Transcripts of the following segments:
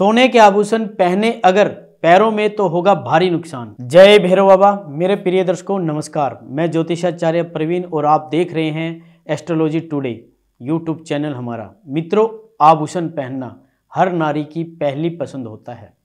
सोने के आभूषण पहने अगर, पैरों में तो होगा भारी नुकसान। जय भैरव बाबा, मेरे प्रिय दर्शकों, नमस्कार। मैं ज्योतिषाचार्य प्रवीण और आप देख रहे हैं एस्ट्रोलॉजी टुडे यूट्यूब चैनल हमारा। मित्रों, आभूषण पहनना हर नारी की पहली पसंद होता है।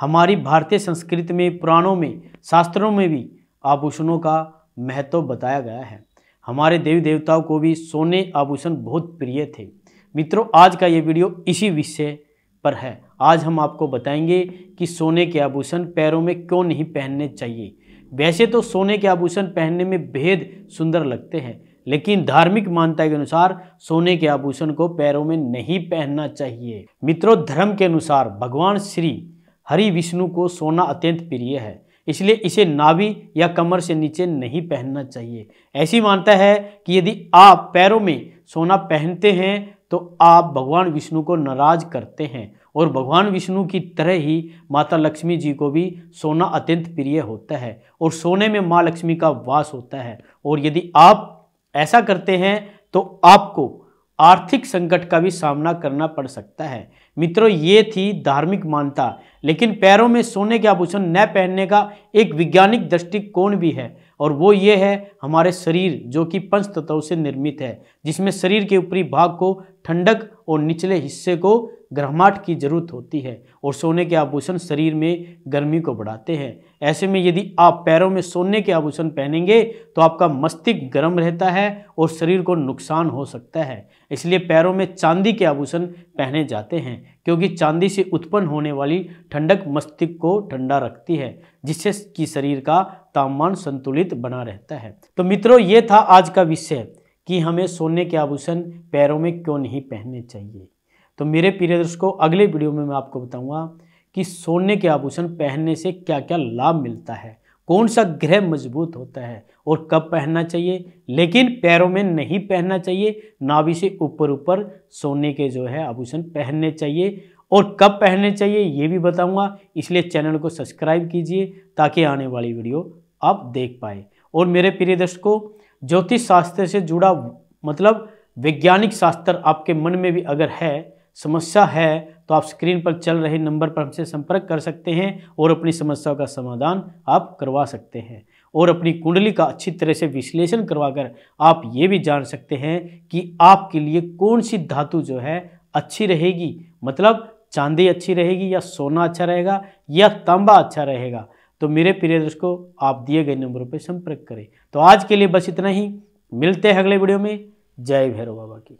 हमारी भारतीय संस्कृति में, पुराणों में, शास्त्रों में भी आभूषणों का महत्व बताया गया है। हमारे देवी देवताओं को भी सोने आभूषण बहुत प्रिय थे। मित्रों, आज का ये वीडियो इसी विषय पर है। आज हम आपको बताएँगे कि सोने के आभूषण पैरों में क्यों नहीं पहनने चाहिए। वैसे तो सोने के आभूषण पहनने में भेद सुंदर लगते हैं, लेकिन धार्मिक मान्यता के अनुसार सोने के आभूषण को पैरों में नहीं पहनना चाहिए। मित्रों, धर्म के अनुसार भगवान श्री हरि विष्णु को सोना अत्यंत प्रिय है, इसलिए इसे नाभि या कमर से नीचे नहीं पहनना चाहिए। ऐसी मानता है कि यदि आप पैरों में सोना पहनते हैं तो आप भगवान विष्णु को नाराज़ करते हैं और भगवान विष्णु की तरह ही माता लक्ष्मी जी को भी सोना अत्यंत प्रिय होता है और सोने में माँ लक्ष्मी का वास होता है। और यदि आप ऐसा करते हैं तो आपको आर्थिक संकट का भी सामना करना पड़ सकता है। मित्रों, ये थी धार्मिक मान्यता, लेकिन पैरों में सोने के आभूषण न पहनने का एक वैज्ञानिक दृष्टिकोण भी है। और वो ये है, हमारे शरीर जो कि पंच तत्वों से निर्मित है, जिसमें शरीर के ऊपरी भाग को ठंडक और निचले हिस्से को ग्रहमाट की ज़रूरत होती है और सोने के आभूषण शरीर में गर्मी को बढ़ाते हैं। ऐसे में यदि आप पैरों में सोने के आभूषण पहनेंगे तो आपका मस्तिष्क गर्म रहता है और शरीर को नुकसान हो सकता है। इसलिए पैरों में चांदी के आभूषण पहने जाते हैं, क्योंकि चांदी से उत्पन्न होने वाली ठंडक मस्तिष्क को ठंडा रखती है, जिससे कि शरीर का तापमान संतुलित बना रहता है। तो मित्रों, ये था आज का विषय कि हमें सोने के आभूषण पैरों में क्यों नहीं पहनने चाहिए। तो मेरे प्रिय दर्शकों अगले वीडियो में मैं आपको बताऊँगा कि सोने के आभूषण पहनने से क्या क्या लाभ मिलता है कौन सा ग्रह मज़बूत होता है और कब पहनना चाहिए, लेकिन पैरों में नहीं पहनना चाहिए नाभि से ऊपर ऊपर सोने के जो है आभूषण पहनने चाहिए और कब पहनने चाहिए ये भी बताऊँगा, इसलिए चैनल को सब्सक्राइब कीजिए ताकि आने वाली वीडियो आप देख पाए। और मेरे प्रिय दर्शकों ज्योतिष शास्त्र से जुड़ा मतलब वैज्ञानिक शास्त्र आपके मन में भी अगर है समस्या है तो आप स्क्रीन पर चल रहे नंबर पर हमसे संपर्क कर सकते हैं और अपनी समस्याओं का समाधान आप करवा सकते हैं। और अपनी कुंडली का अच्छी तरह से विश्लेषण करवाकर आप ये भी जान सकते हैं कि आपके लिए कौन सी धातु जो है अच्छी रहेगी। मतलब चांदी अच्छी रहेगी या सोना अच्छा रहेगा या तांबा अच्छा रहेगा। तो मेरे प्रिय दर्शकों आप दिए गए नंबरों पर संपर्क करें। तो आज के लिए बस इतना ही। मिलते हैं अगले वीडियो में। जय भैरव बाबा की।